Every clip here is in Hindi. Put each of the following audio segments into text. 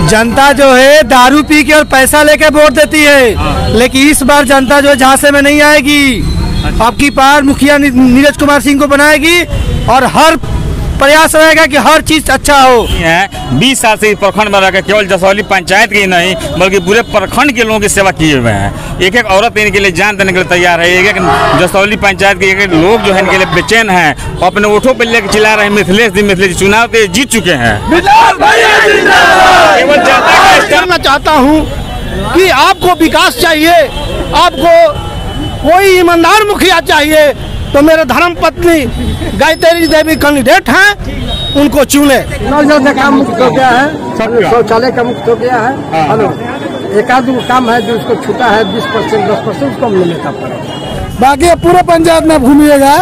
जनता जो है दारू पी के और पैसा लेके वोट देती है। लेकिन इस बार जनता जो है झांसे में नहीं आएगी आपकी पार मुखिया नीरज कुमार सिंह को बनाएगी और हर प्रयास रहेगा कि हर चीज़ अच्छा हो। हैं बीस साल से प्रखंड में रहकर केवल जसौली पंचायत की नहीं बल्कि पूरे प्रखंड के लोगों की सेवा किए हुए हैं। एक एक औरत इनके लिए जान देने के लिए तैयार है एक एक जसौली पंचायत के एक एक लोग जो है इनके लिए बेचैन हैं। अपने वोटों पर लेकर चिल्ला रहे हैं मिथिलेश जी मिथिलेश चुनाव तो ये जीत चुके हैं। केवल जनता करना चाहता हूँ कि आपको विकास चाहिए आपको कोई ईमानदार मुखिया चाहिए तो मेरे धर्म पत्नी गायत्री देवी कैंडिडेट हैं उनको चुने। नल का मुक्त हो गया है शौचालय का मुक्त हो गया है। हेलो। एक आध काम है जो उसको छूटा है बीस परसेंट दस परसेंट उसको हम लेने का पड़ेगा। बाकी अब पूरे पंचायत में घूमिएगा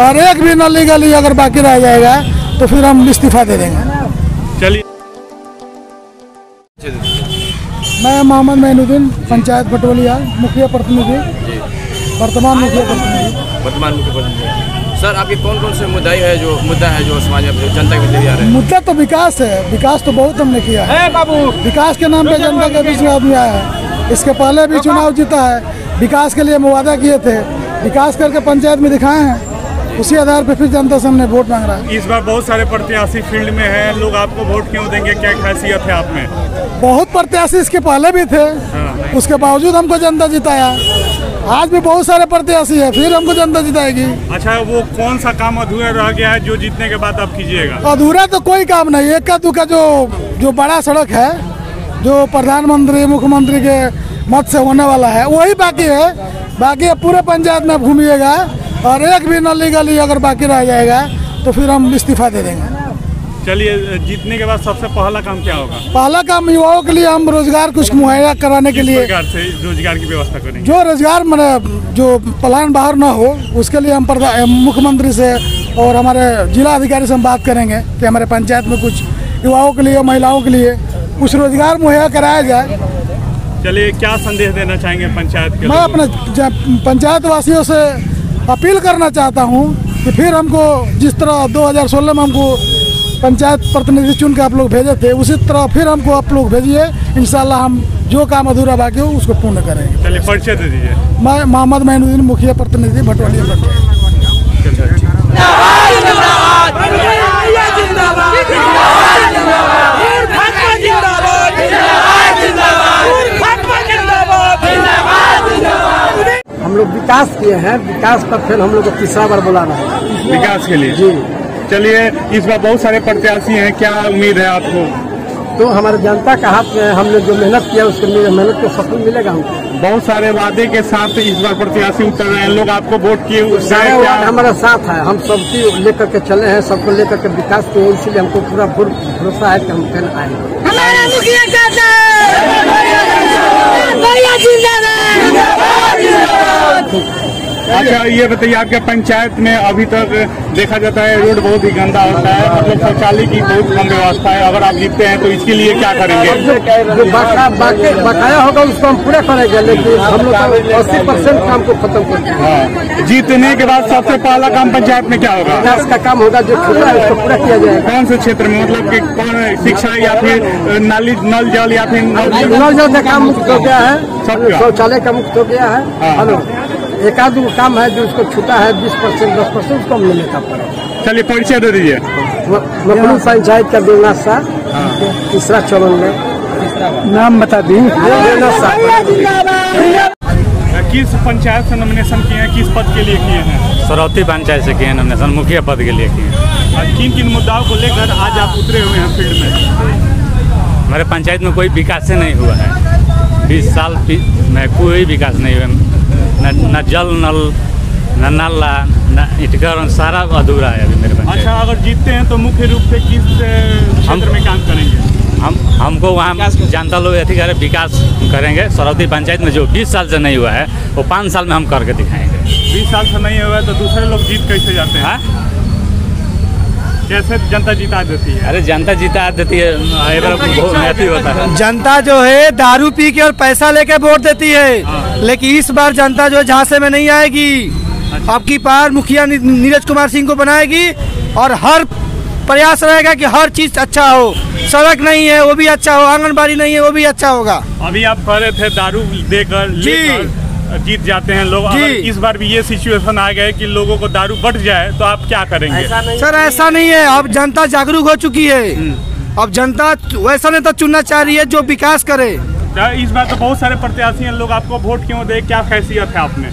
और एक भी नली गली अगर बाकी रह जाएगा तो फिर हम इस्तीफा दे देंगे। चलिए। मैं मोहम्मद मैनुद्दीन पंचायत पटवलिया मुखिया प्रतिनिधि। वर्तमान मुखिया वर्तमान मुख्यमंत्री सर आपके कौन कौन से मुद्दा है जो मुद्दा है जो समाज में जनता के बीच आ रहे हैं? मुद्दा तो विकास है। विकास तो बहुत हमने किया है। बाबू। विकास के नाम पे जनता के बीच में आदमी आया है। इसके पहले भी चुनाव जीता है। विकास के लिए हम वादा किए थे। विकास करके पंचायत में दिखाए हैं। उसी आधार पे फिर जनता से हमने वोट मांग रहा है। इस बार बहुत सारे प्रत्याशी फ़ील्ड में हैं। लोग आपको वोट क्यों देंगे? क्या खासियत है आप में? बहुत प्रत्याशी इसके पहले भी थे। उसके बावजूद हमको जनता जिताया। आज भी बहुत सारे प्रत्याशी है फिर हमको जनता जिताएगी। अच्छा वो कौन सा काम अधूरा रह गया है जो जीतने के बाद आप कीजिएगा? अधूरा तो कोई काम नहीं एक का दुका जो जो बड़ा सड़क है जो प्रधानमंत्री मुख्यमंत्री के मत से होने वाला है वही बाकी है। बाकी अब पूरे पंचायत में घूमिएगा और एक भी नली गली अगर बाकी रह जाएगा तो फिर हम इस्तीफा दे देंगे। चलिए जीतने के बाद सबसे पहला काम क्या होगा? पहला काम युवाओं के लिए हम रोज़गार कुछ मुहैया कराने के लिए प्रकार से रोज़गार की व्यवस्था करेंगे? जो रोज़गार मैंने जो पलायन बाहर ना हो उसके लिए हम मुख्यमंत्री से और हमारे जिला अधिकारी से हम बात करेंगे कि हमारे पंचायत में कुछ युवाओं के लिए महिलाओं के लिए कुछ रोज़गार मुहैया कराया जाए। चलिए क्या संदेश देना चाहेंगे पंचायत के मैं अपने पंचायत वासियों से अपील करना चाहता हूँ कि फिर हमको जिस तरह 2016 में हमको पंचायत प्रतिनिधि चुन के आप लोग भेजे थे उसी तरह फिर हमको आप लोग भेजिए इंशाल्लाह हम जो काम अधूरा बाकी हो उसको पूर्ण करेंगे। चलिए परिचय दे दीजिए। मैं मोहम्मद मैनुद्दीन मुखिया प्रतिनिधि भटवालिया पंचायत हम लोग विकास किए हैं विकास पर फिर हम लोग को तीसरा बार बुलाना है। विकास के लिए? जी। चलिए इस बार बहुत सारे प्रत्याशी हैं क्या उम्मीद है आपको? तो हमारे जनता का हाथ में हमने जो मेहनत किया उसके लिए मेहनत को सफल मिलेगा हमको। बहुत सारे वादे के साथ इस बार प्रत्याशी उतर रहे हैं। लोग आपको वोट किए सारे वार्ड हमारे साथ है। हम सबकी लेकर के चले हैं सबको लेकर के विकास किए इसलिए हमको पूरा भर- भरोसा है कि हम फिर आएँगे। हमारा मुखिया कहता है अच्छा ये बताइए आपके पंचायत में अभी तक देखा जाता है रोड बहुत ही गंदा होता है मतलब शौचालय की बहुत कम व्यवस्था है अगर आप जीतते हैं तो इसके लिए क्या करेंगे जो बकाया होगा उसको हम पूरा करेंगे लेकिन हम लोग अस्सी परसेंट काम को खत्म कर हाँ। जीतने के बाद सबसे पहला काम पंचायत में क्या होगा विकास का काम होगा जो छूटा है उसको पूरा किया जाएगा कौन से क्षेत्र में मतलब की कौन शिक्षा या फिर नाली नल जल या फिर नल जल? का काम मुक्त हो गया है? शौचालय का मुक्त हो गया है हाँ। हेलो एक आध गो काम है जो उसको छूटा है बीस परसेंट दस परसेंट उसको हम लेने का पड़ेगा चलिए परिचय दे दीजिए। मखलू पंचायत का देवनाथ शाह। तीसरा चरण में। नाम बता दी। किस पंचायत से नॉमिनेशन किए हैं? किस पद के लिए किए हैं? सरौती पंचायत से किए नॉमिनेशन मुखिया पद के लिए किए और किन किन मुद्दाओं को लेकर आज आप उतरे हुए हैं फ़ील्ड में? हमारे पंचायत में कोई विकास ही नहीं हुआ है। बीस साल में कोई विकास नहीं हुआ। न, जल नल न नाला न इटकर सारा अधूरा है अभी मेरे पंचायत अच्छा अगर जीतते हैं तो मुख्य रूप से किस क्षेत्र में काम करेंगे? हम हमको वहाँ जनता लोग अथी करे विकास करेंगे सरौती पंचायत में जो 20 साल से नहीं हुआ है वो पाँच साल में हम करके दिखाएँगे। बीस साल से नहीं हुआ है तो दूसरे लोग जीत कैसे जाते हैं? हाँ? कैसे जनता जीता देती है? अरे जनता जीता देती है होता है। जनता जो है दारू पी के और पैसा लेके वोट देती है। लेकिन इस बार जनता जो है झांसे में नहीं आएगी आपकी पार मुखिया नीरज कुमार सिंह को बनाएगी और हर प्रयास रहेगा कि हर चीज़ अच्छा हो। सड़क नहीं है वो भी अच्छा हो आंगनबाड़ी नहीं है वो भी अच्छा होगा। अभी आप कह रहे थे दारू देकर जी। जीत जाते हैं लोग। जी। अगर इस बार भी ये सिचुएशन आ गए कि लोगों को दारू बढ़ जाए तो आप क्या करेंगे? ऐसा सर ऐसा नहीं है। अब जनता जागरूक हो चुकी है। अब जनता वैसा नेता चुनना चाह रही है जो विकास करे। इस बार तो बहुत सारे प्रत्याशी हैं। लोग आपको वोट क्यों दे? क्या हैसियत है आपने?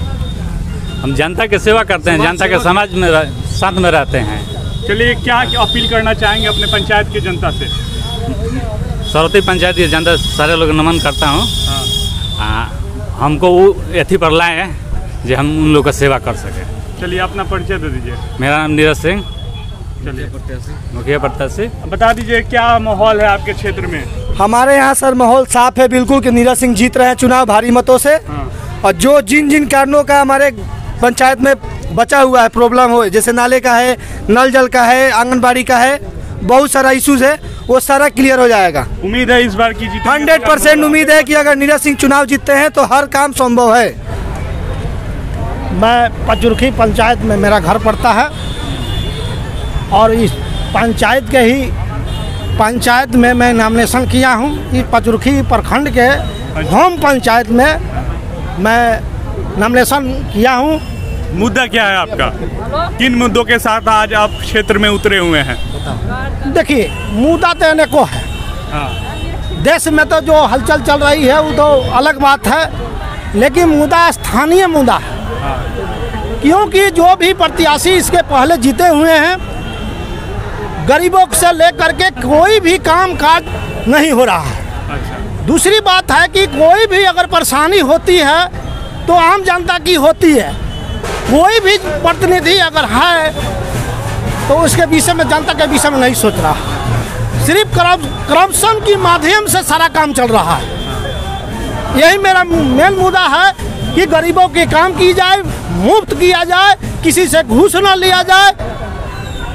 हम जनता की सेवा करते हैं। जनता के समाज में साथ में रहते हैं। चलिए क्या अपील करना चाहेंगे अपने पंचायत की जनता से? सरौती पंचायत की जनता सारे लोग नमन करता हूँ। आ, हमको वो अथी पर लाए हैं जो हम उन लोग का सेवा कर सकें। चलिए अपना परिचय दे दीजिए। मेरा नाम नीरज सिंह। चलिए। मुखिया प्रत्याशी बता दीजिए क्या माहौल है आपके क्षेत्र में? हमारे यहाँ सर माहौल साफ़ है बिल्कुल कि नीरज सिंह जीत रहे हैं चुनाव भारी मतों से। हाँ। और जो जिन जिन कारणों का हमारे पंचायत में बचा हुआ है प्रॉब्लम हो जैसे नाले का है नल जल का है आंगनबाड़ी का है बहुत सारा इश्यूज़ है। वो सारा क्लियर हो जाएगा। उम्मीद है इस बार की जीत हंड्रेड परसेंट उम्मीद है कि अगर नीरज सिंह चुनाव जीतते हैं तो हर काम संभव है। मैं पचरुखी पंचायत में मेरा घर पड़ता है और इस पंचायत के ही पंचायत में मैं नामिनेशन किया हूँ। इस पचरुखी प्रखंड के होम पंचायत में मैं नामिनेशन किया हूँ। मुद्दा क्या है आपका? किन मुद्दों के साथ आज आप क्षेत्र में उतरे हुए हैं? देखिए मुद्दा तो अनेकों है। हाँ। देश में तो जो हलचल चल रही है वो तो अलग बात है लेकिन मुद्दा स्थानीय मुद्दा है। क्योंकि जो भी प्रत्याशी इसके पहले जीते हुए हैं गरीबों से लेकर के कोई भी काम काज नहीं हो रहा है। अच्छा। दूसरी बात है कि कोई भी अगर परेशानी होती है तो आम जनता की होती है। कोई भी प्रतिनिधि अगर है तो उसके विषय में जनता के विषय में नहीं सोच रहा। सिर्फ़ करप्शन की माध्यम से सारा काम चल रहा है। यही मेरा मेन मुद्दा है कि गरीबों के काम की जाए मुफ़्त किया जाए किसी से घूस ना लिया जाए।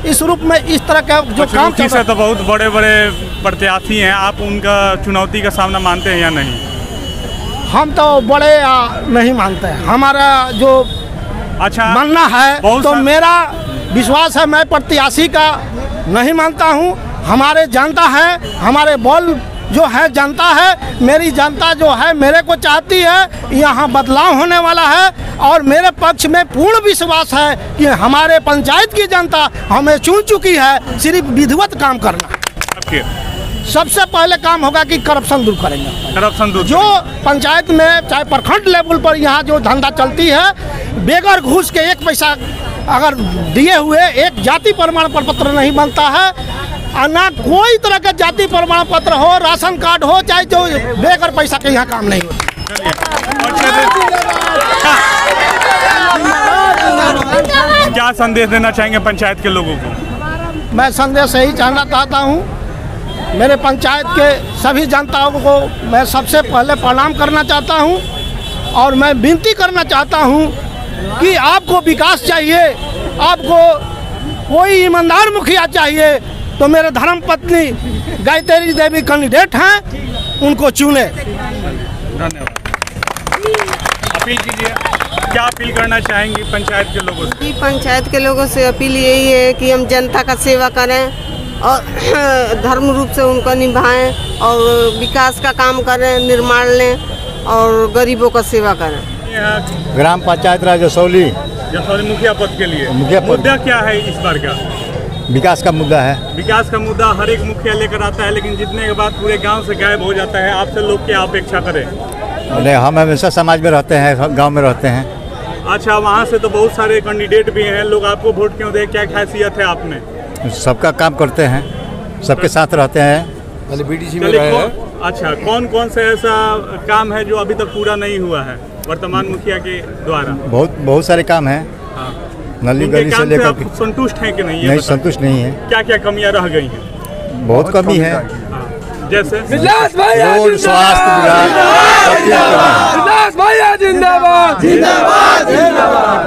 इस रूप में इस तरह का जो काम चल रहा तो बहुत बड़े बड़े प्रत्याशी हैं। आप उनका चुनौती का सामना मानते हैं या नहीं? हम तो बड़े नहीं मानते। हैं हमारा जो अच्छा मानना है तो मेरा विश्वास है मैं प्रत्याशी का नहीं मानता हूँ। हमारे जनता है हमारे बॉल जो है जनता है। मेरी जनता जो है मेरे को चाहती है यहाँ बदलाव होने वाला है। और मेरे पक्ष में पूर्ण विश्वास है कि हमारे पंचायत की जनता हमें चुन चुकी है सिर्फ़ विधिवत काम करना। सबसे पहले काम होगा कि करप्शन दूर करेंगे। करप्शन दूर जो पंचायत में चाहे प्रखंड लेवल पर यहाँ जो धंधा चलती है बेगर घूस के एक पैसा अगर दिए हुए एक जाति प्रमाण पत्र नहीं बनता है और ना कोई तरह का जाति प्रमाण पत्र हो राशन कार्ड हो चाहे जो बेगर पैसा के यहाँ काम नहीं होता क्या संदेश देना चाहेंगे पंचायत के लोगों को? मैं संदेश यही जानना चाहता हूँ मेरे पंचायत के सभी जनताओं को मैं सबसे पहले प्रणाम करना चाहता हूँ और मैं विनती करना चाहता हूँ कि आपको विकास चाहिए आपको कोई ईमानदार मुखिया चाहिए तो मेरे धर्म पत्नी गायत्री देवी कैंडिडेट हैं उनको चुने। अपील कीजिए क्या अपील करना चाहेंगी पंचायत के लोगों से? पंचायत के लोगों से अपील यही है कि हम जनता का सेवा करें। और धर्म रूप से उनको निभाएँ और विकास का काम करें निर्माण लें और गरीबों का सेवा करें। ग्राम पंचायत राज जसौली जसौली मुखिया पद के लिए। मुखिया पद। मुद्दा क्या है इस बार का? विकास का मुद्दा है। विकास का मुद्दा हर एक मुखिया लेकर आता है लेकिन जितने के बाद पूरे गाँव से गायब हो जाता है आपसे लोग क्या अपेक्षा करें? नहीं हम हमेशा समाज में रहते हैं गाँव में रहते हैं। अच्छा वहाँ से तो बहुत सारे कैंडिडेट भी हैं। लोग आपको वोट क्यों दे? क्या खासियत है आपने सबका काम करते हैं सबके साथ रहते हैं। चलिए कौन- अच्छा कौन कौन सा ऐसा काम है जो अभी तक पूरा नहीं हुआ है वर्तमान मुखिया के द्वारा? बहुत बहुत सारे काम हैं। हाँ। नली गली से लेकर संतुष्ट हैं कि नहीं ये नहीं संतुष्ट नहीं है। क्या क्या कमियाँ रह गई हैं? बहुत कमी है। हाँ, जैसे? है।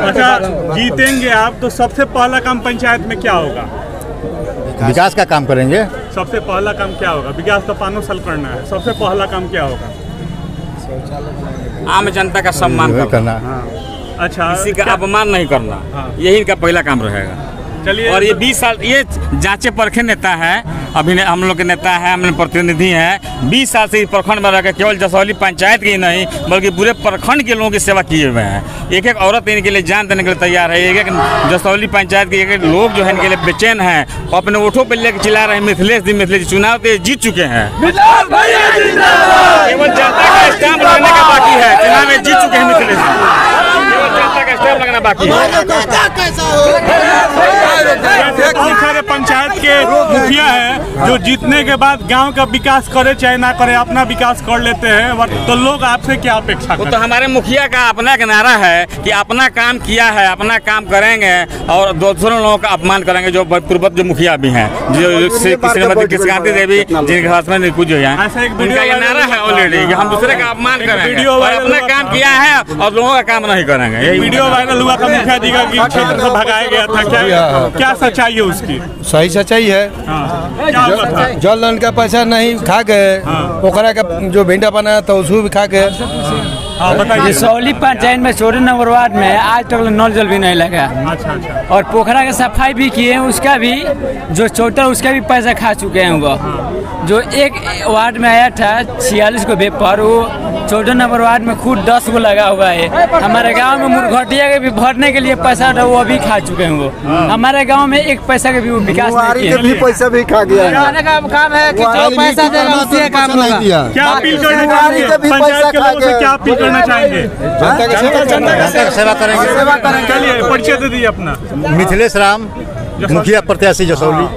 अच्छा जीतेंगे आप तो सबसे पहला काम पंचायत में क्या होगा? विकास। का काम करेंगे? सबसे पहला काम क्या होगा? विकास तो पानों साल करना है। सबसे पहला काम क्या होगा? आम जनता का सम्मान करना। हाँ। अच्छा। किसी का अपमान नहीं करना। हाँ। यही इनका पहला काम रहेगा। चलिए। और ये बीस साल ये जांचे परखे नेता है। अभी ने- हम लोग के नेता है हम लोग प्रतिनिधि हैं। बीस साल से इस प्रखंड में रह के केवल जसौली पंचायत की नहीं बल्कि पूरे प्रखंड के लोगों की सेवा किए हुए हैं। एक एक औरत इनके लिए जान देने के लिए तैयार है। एक एक जसौली पंचायत के एक एक लोग जो है इनके लिए बेचैन हैं। और अपने वोटों पर लेकर चिल्ला रहे हैं मिथिलेश जी मिथिलेश चुनाव तो जीत चुके हैं। केवल जनता का स्टैम्प लगने का बाकी है। चुनाव में जीत चुके हैं मिथिलेश स्टैम्प लगना बाकी है। पंचायत के मुखिया है जो जीतने के बाद गाँव का विकास करे चाहे ना करे अपना विकास कर लेते हैं। बट तो लोग आपसे क्या अपेक्षा तो हमारे मुखिया का अपना एक नारा है कि अपना काम किया है अपना काम करेंगे और दूसरों लोगों का अपमान करेंगे जो पूर्वत जो मुखिया भी हैं जो श्रीमती कृष्णांति देवी जिनके हस्बैंड रिकू जो हैं एक उनका वीडियो ये नारा है ऑलरेडी हम दूसरे का अपमान करेंगे और अपना काम किया है और लोगों का काम नहीं करेंगे। यही वीडियो वायरल हुआ था मुखिया जी का कि क्षेत्र से भगाया गया था क्या क्या सच्चाई है उसकी? सही सच्चाई है। हाँ। जल नल का पैसा नहीं खा गए। ओकरा का जो भिंडा बना था उसको भी खा गए। सौली पंचायत में छोटे नंबर वार्ड में आज तक नल जल भी नहीं लगा। अच्छा अच्छा। और पोखरा की सफ़ाई भी किए हैं उसका भी जो छोटा उसका भी पैसा खा चुके हैं वो। जो एक वार्ड में आया था छियालीस को पेपर वो चौदह नंबर वार्ड में खुद दस को लगा हुआ है। हमारे गाँव में मुरघटिया के भी भरने के लिए पैसा था वो अभी खा चुके हैं वो। हमारे गाँव में एक पैसा का भी विकास नहीं हैं। पैसा भी खा गया खाने का काम है कि जो पैसा देगा उसी काम होगा। क्या अपील करना चाहेंगे? के भी खा लोगों से गए। क्या अपील करना चाहेंगे? जनता का सेवा करेंगे। चलिए परिचय दे दीजिए अपना। मिथिलेश राम मुखिया प्रत्याशी जसौली।